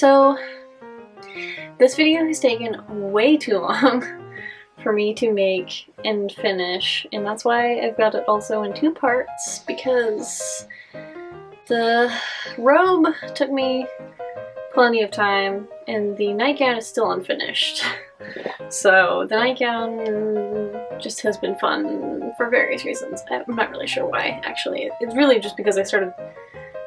so this video has taken way too long for me to make and finish, and that's why I've got it also in two parts, because the robe took me plenty of time, and the nightgown is still unfinished. so the nightgown just has been fun for various reasons. I'm not really sure why, actually. It's really just because I started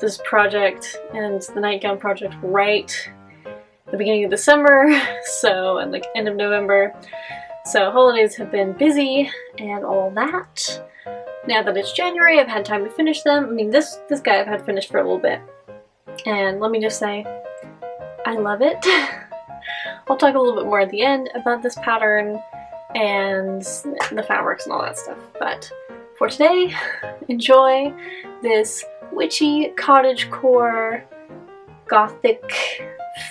this project and the nightgown project right the beginning of December, so and like end of November. So holidays have been busy and all that. Now that it's January, I've had time to finish them. I mean, this this guy I've had finished for a little bit. And let me just say, I love it. I'll talk a little bit more at the end about this pattern and the fabrics and all that stuff. But for today, enjoy this witchy cottage core gothic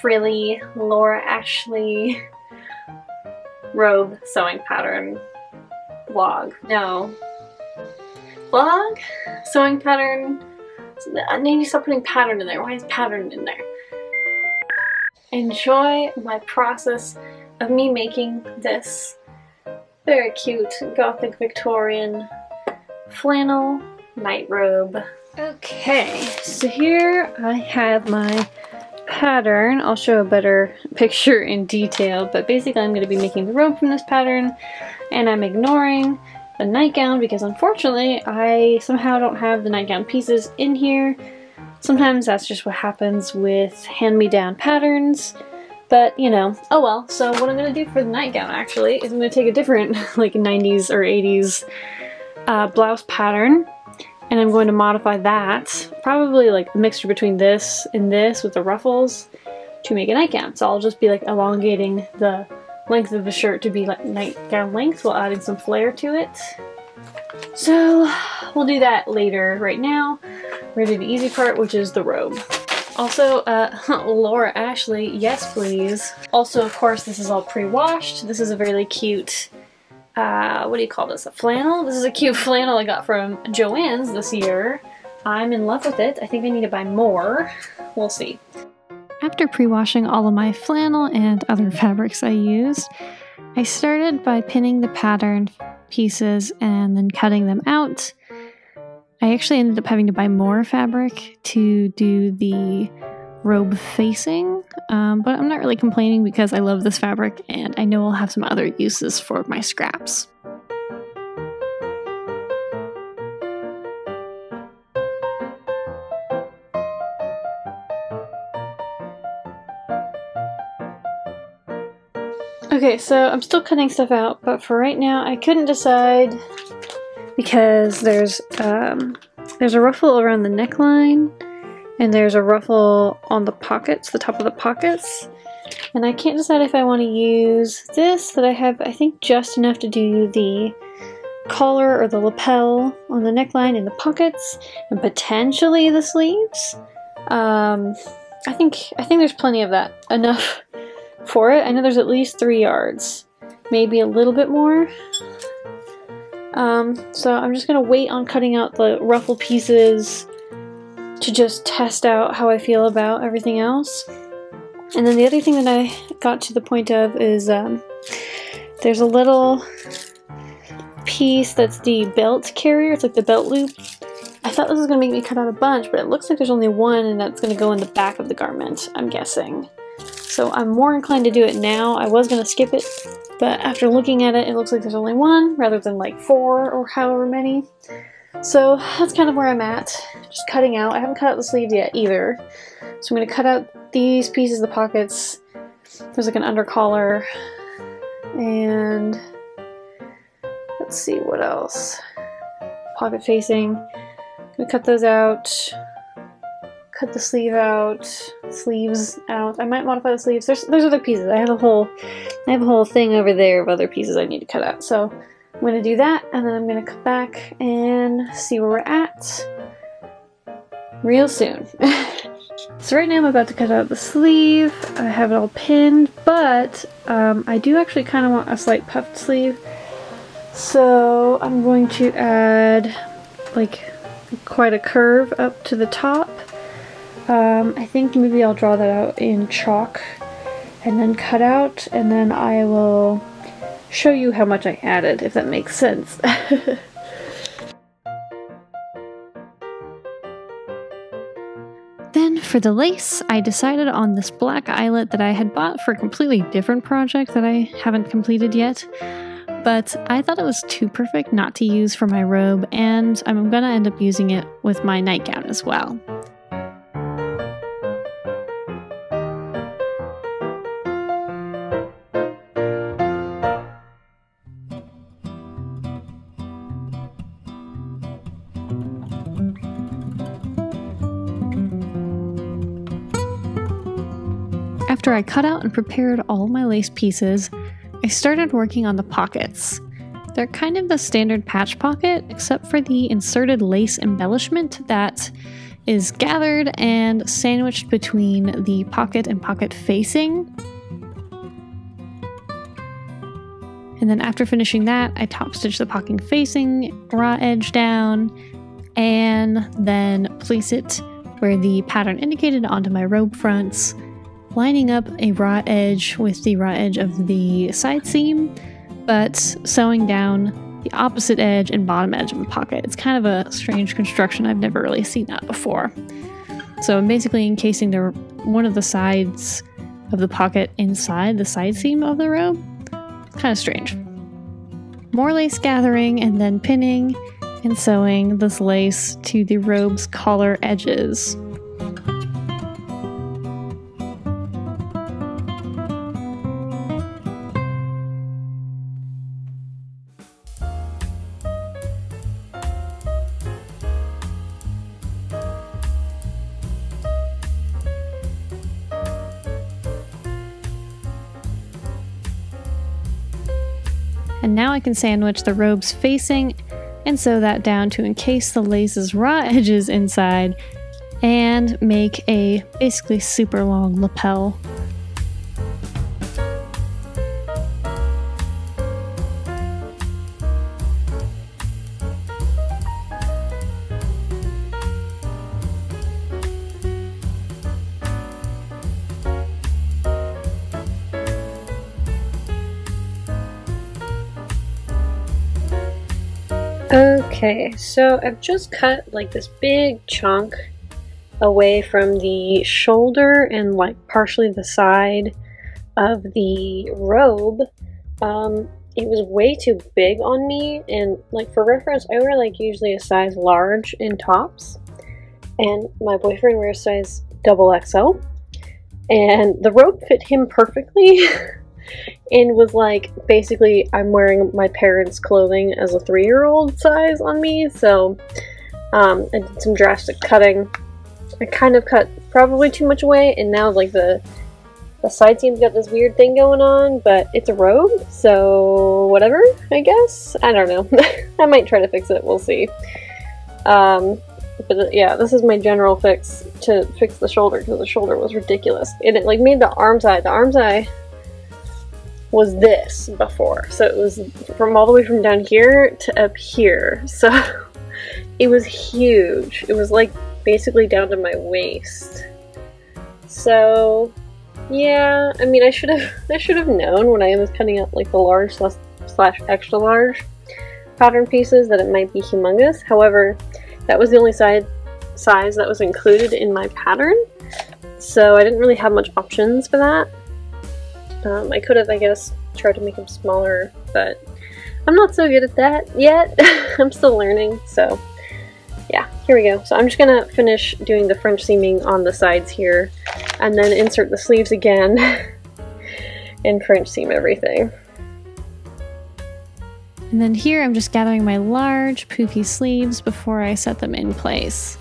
frilly Laura Ashley robe sewing pattern vlog. No. Vlog? Sewing pattern? I need to stop putting pattern in there. Why is pattern in there? Enjoy my process of me making this very cute gothic Victorian flannel night robe. Okay, so here I have my pattern. I'll show a better picture in detail, but basically I'm going to be making the robe from this pattern, and I'm ignoring the nightgown because unfortunately I somehow don't have the nightgown pieces in here. Sometimes that's just what happens with hand-me-down patterns, but you know, oh well. So what I'm going to do for the nightgown actually is I'm going to take a different like 90s or 80s uh, blouse pattern and I'm going to modify that, probably like a mixture between this and this with the ruffles to make a nightgown. So I'll just be like elongating the length of the shirt to be like nightgown length while adding some flare to it. So we'll do that later. Right now, we're gonna do the easy part, which is the robe. Also, uh, Laura Ashley, yes please. Also, of course, this is all pre-washed. This is a really cute uh, what do you call this, a flannel? This is a cute flannel I got from Joann's this year. I'm in love with it. I think I need to buy more. We'll see. After pre-washing all of my flannel and other fabrics I used, I started by pinning the pattern pieces and then cutting them out. I actually ended up having to buy more fabric to do the robe facing, um, but I'm not really complaining because I love this fabric and I know I'll have some other uses for my scraps. Okay, so I'm still cutting stuff out, but for right now I couldn't decide because there's um, there's a ruffle around the neckline and there's a ruffle on the pockets, the top of the pockets. And I can't decide if I want to use this that I have, I think, just enough to do the collar or the lapel on the neckline in the pockets and potentially the sleeves. Um, I think I think there's plenty of that enough for it. I know there's at least three yards, maybe a little bit more. Um, so I'm just gonna wait on cutting out the ruffle pieces to just test out how I feel about everything else. And then the other thing that I got to the point of is um, there's a little piece that's the belt carrier. It's like the belt loop. I thought this was going to make me cut out a bunch, but it looks like there's only one and that's going to go in the back of the garment, I'm guessing. So I'm more inclined to do it now. I was going to skip it, but after looking at it, it looks like there's only one rather than like four or however many. So that's kind of where I'm at, just cutting out. I haven't cut out the sleeves yet either. So I'm going to cut out these pieces, the pockets. There's like an under collar. And let's see what else. Pocket facing. I'm going to cut those out. Cut the sleeve out. Sleeves out. I might modify the sleeves. There's there's other pieces. I have a whole I have a whole thing over there of other pieces I need to cut out. So I'm going to do that, and then I'm going to come back and see where we're at real soon. so right now I'm about to cut out the sleeve. I have it all pinned, but um, I do actually kind of want a slight puffed sleeve. So I'm going to add like quite a curve up to the top Um, I think maybe I'll draw that out in chalk and then cut out and then I will show you how much I added if that makes sense. then for the lace, I decided on this black eyelet that I had bought for a completely different project that I haven't completed yet. But I thought it was too perfect not to use for my robe, and I'm gonna end up using it with my nightgown as well. After I cut out and prepared all my lace pieces, I started working on the pockets. They're kind of the standard patch pocket, except for the inserted lace embellishment that is gathered and sandwiched between the pocket and pocket facing. And then after finishing that, I top stitch the pocket facing, raw edge down, and then place it where the pattern indicated onto my robe fronts lining up a raw edge with the raw edge of the side seam, but sewing down the opposite edge and bottom edge of the pocket. It's kind of a strange construction. I've never really seen that before. So I'm basically encasing the one of the sides of the pocket inside the side seam of the robe. Kind of strange. More lace gathering and then pinning and sewing this lace to the robe's collar edges. And now I can sandwich the robe's facing and sew that down to encase the lace's raw edges inside and make a basically super long lapel. Okay, so I've just cut like this big chunk away from the shoulder and like partially the side of the robe. Um, it was way too big on me and like for reference I wear like usually a size large in tops. And my boyfriend wears size double XL and the robe fit him perfectly and was like basically I'm wearing my parents' clothing as a three-year-old size on me, so um, I did some drastic cutting. I kind of cut probably too much away, and now like the the side seam's got this weird thing going on, but it's a robe, so whatever, I guess. I don't know. I might try to fix it, we'll see. Um, but yeah, this is my general fix to fix the shoulder, because the shoulder was ridiculous. And it like made the arm side, the arm side was this before. So it was from all the way from down here to up here. So it was huge. It was like basically down to my waist. So yeah, I mean I should have I should have known when I was cutting out like the large slash, slash extra large pattern pieces that it might be humongous. However, that was the only side size that was included in my pattern. So I didn't really have much options for that. Um, I could have, I guess, tried to make them smaller, but I'm not so good at that yet. I'm still learning, so yeah, here we go. So I'm just gonna finish doing the French seaming on the sides here, and then insert the sleeves again, and French seam everything. And then here I'm just gathering my large poofy sleeves before I set them in place.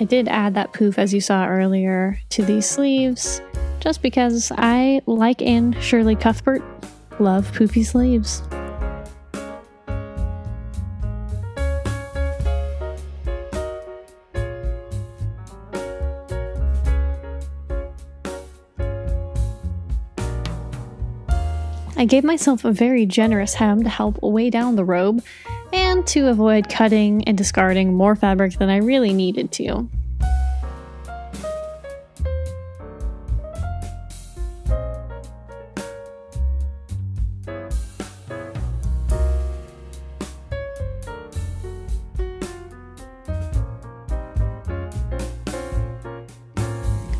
I did add that poof as you saw earlier to these sleeves just because I, like Anne Shirley Cuthbert, love poofy sleeves. I gave myself a very generous hem to help weigh down the robe and to avoid cutting and discarding more fabric than I really needed to.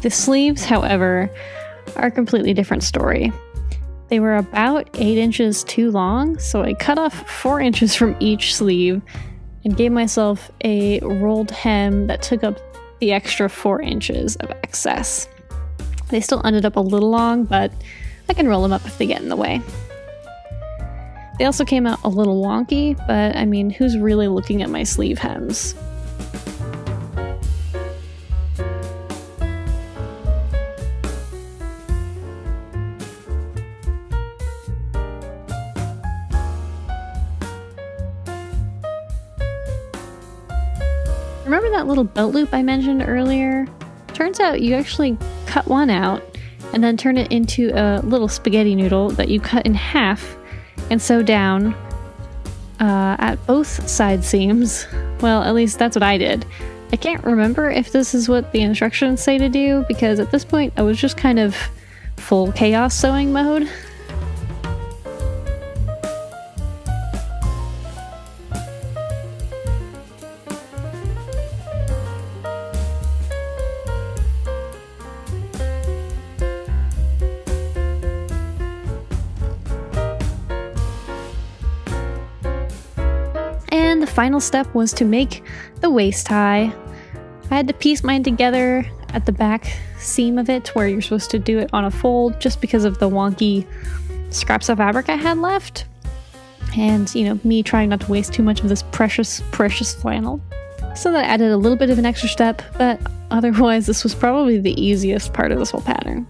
The sleeves, however, are a completely different story. They were about 8 inches too long, so I cut off 4 inches from each sleeve and gave myself a rolled hem that took up the extra 4 inches of excess. They still ended up a little long, but I can roll them up if they get in the way. They also came out a little wonky, but I mean, who's really looking at my sleeve hems? Little belt loop I mentioned earlier? Turns out you actually cut one out and then turn it into a little spaghetti noodle that you cut in half and sew down uh, at both side seams. Well, at least that's what I did. I can't remember if this is what the instructions say to do because at this point I was just kind of full chaos sewing mode. final step was to make the waist tie. I had to piece mine together at the back seam of it where you're supposed to do it on a fold just because of the wonky scraps of fabric I had left. And, you know, me trying not to waste too much of this precious, precious flannel. So that added a little bit of an extra step, but otherwise, this was probably the easiest part of this whole pattern.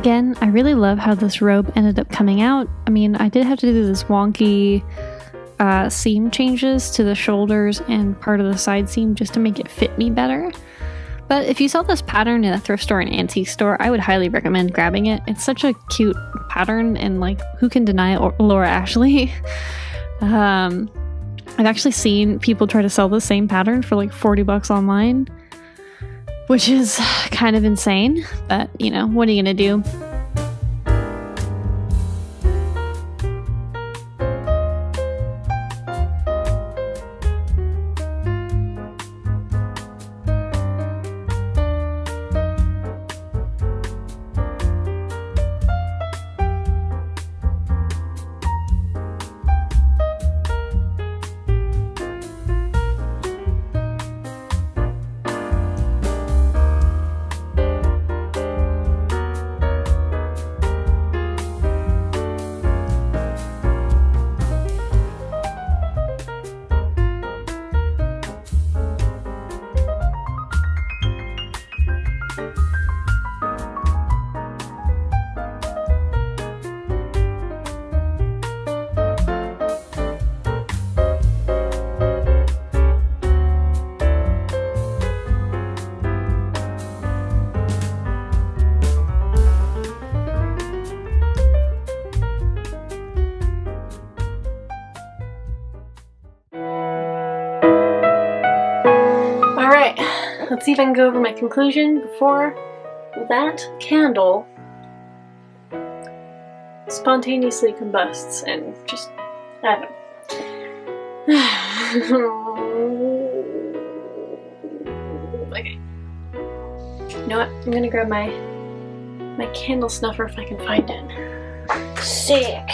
Again, I really love how this robe ended up coming out. I mean, I did have to do this wonky uh, seam changes to the shoulders and part of the side seam just to make it fit me better. But if you saw this pattern in a thrift store and antique store, I would highly recommend grabbing it. It's such a cute pattern, and like, who can deny? Laura Ashley. um, I've actually seen people try to sell the same pattern for like 40 bucks online which is kind of insane, but you know, what are you gonna do? Alright, let's see if I can go over my conclusion before that candle spontaneously combusts and just, I don't okay. You know what? I'm gonna grab my my candle snuffer if I can find it. Sick.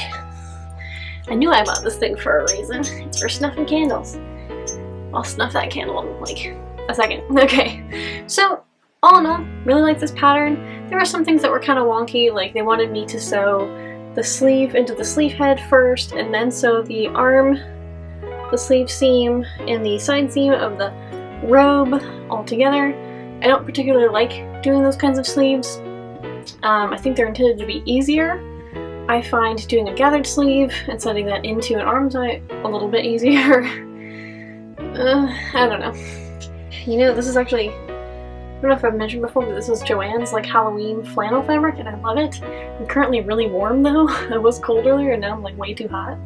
I knew I bought this thing for a reason. It's for snuffing candles. I'll snuff that candle and like a second. Okay, so all in all, really like this pattern. There were some things that were kind of wonky, like they wanted me to sew the sleeve into the sleeve head first and then sew the arm, the sleeve seam, and the side seam of the robe all together. I don't particularly like doing those kinds of sleeves. Um, I think they're intended to be easier. I find doing a gathered sleeve and setting that into an armscye a little bit easier. uh, I don't know. You know, this is actually, I don't know if I've mentioned before, but this is Joann's like Halloween flannel fabric and I love it. I'm currently really warm though. it was cold earlier and now I'm like way too hot.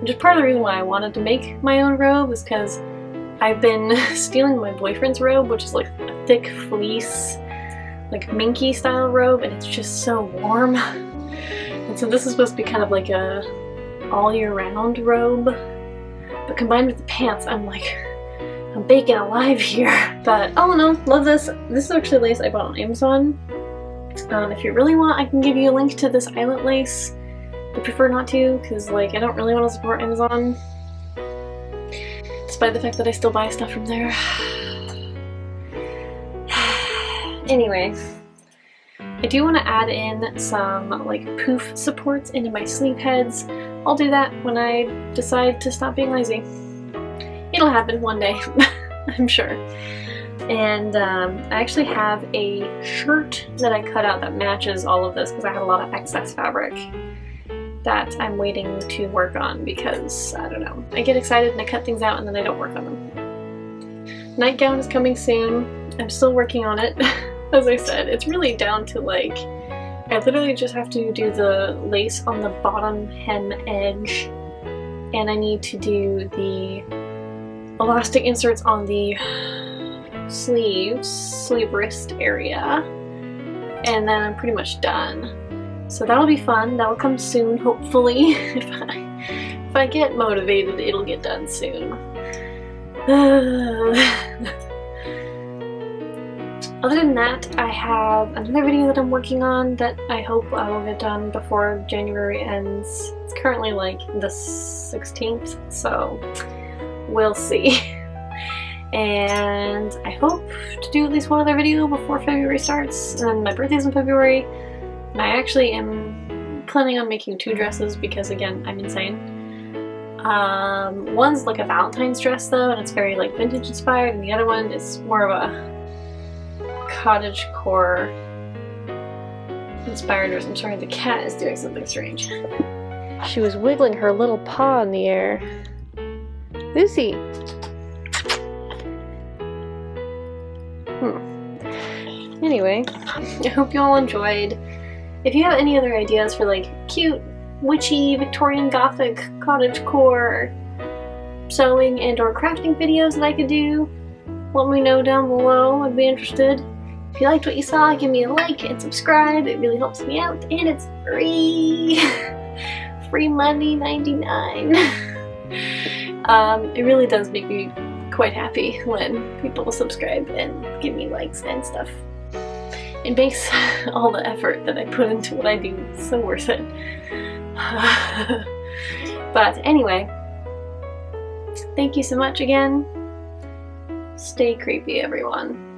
Which is part of the reason why I wanted to make my own robe is because I've been stealing my boyfriend's robe, which is like a thick fleece, like minky style robe, and it's just so warm. And so this is supposed to be kind of like a all year round robe, but combined with the pants, I'm like, I'm baking alive here. But all in all, love this. This is actually lace I bought on Amazon. Um, if you really want, I can give you a link to this eyelet lace. I prefer not to, because like I don't really want to support Amazon despite the fact that I still buy stuff from there. anyway, I do want to add in some like poof supports into my sleeve heads. I'll do that when I decide to stop being lazy. It'll happen one day, I'm sure. And um, I actually have a shirt that I cut out that matches all of this because I had a lot of excess fabric that I'm waiting to work on because, I don't know, I get excited and I cut things out and then I don't work on them. Nightgown is coming soon. I'm still working on it. As I said, it's really down to like, I literally just have to do the lace on the bottom hem edge and I need to do the elastic inserts on the sleeves, sleeve wrist area, and then I'm pretty much done. So that'll be fun. That'll come soon, hopefully. if I if I get motivated, it'll get done soon. Other than that, I have another video that I'm working on that I hope I will get done before January ends. It's currently like the 16th, so we'll see. and I hope to do at least one other video before February starts, and my birthday's in February. And I actually am planning on making two dresses because again, I'm insane. Um, one's like a Valentine's dress though, and it's very like vintage inspired, and the other one is more of a cottage core inspired dress. I'm sorry, the cat is doing something strange. She was wiggling her little paw in the air. Lucy! Hmm. Anyway, I hope you all enjoyed. If you have any other ideas for like cute, witchy, Victorian Gothic, cottage core, sewing and or crafting videos that I could do, let me know down below. I'd be interested. If you liked what you saw, give me a like and subscribe. It really helps me out and it's free. free money 99. um, it really does make me quite happy when people subscribe and give me likes and stuff it makes all the effort that I put into what I do so worth it. but anyway, thank you so much again. Stay creepy, everyone.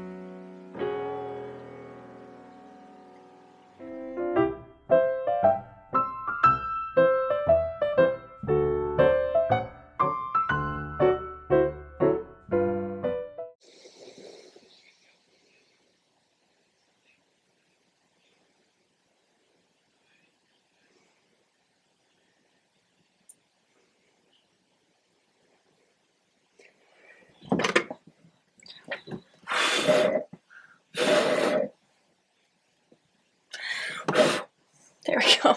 Go.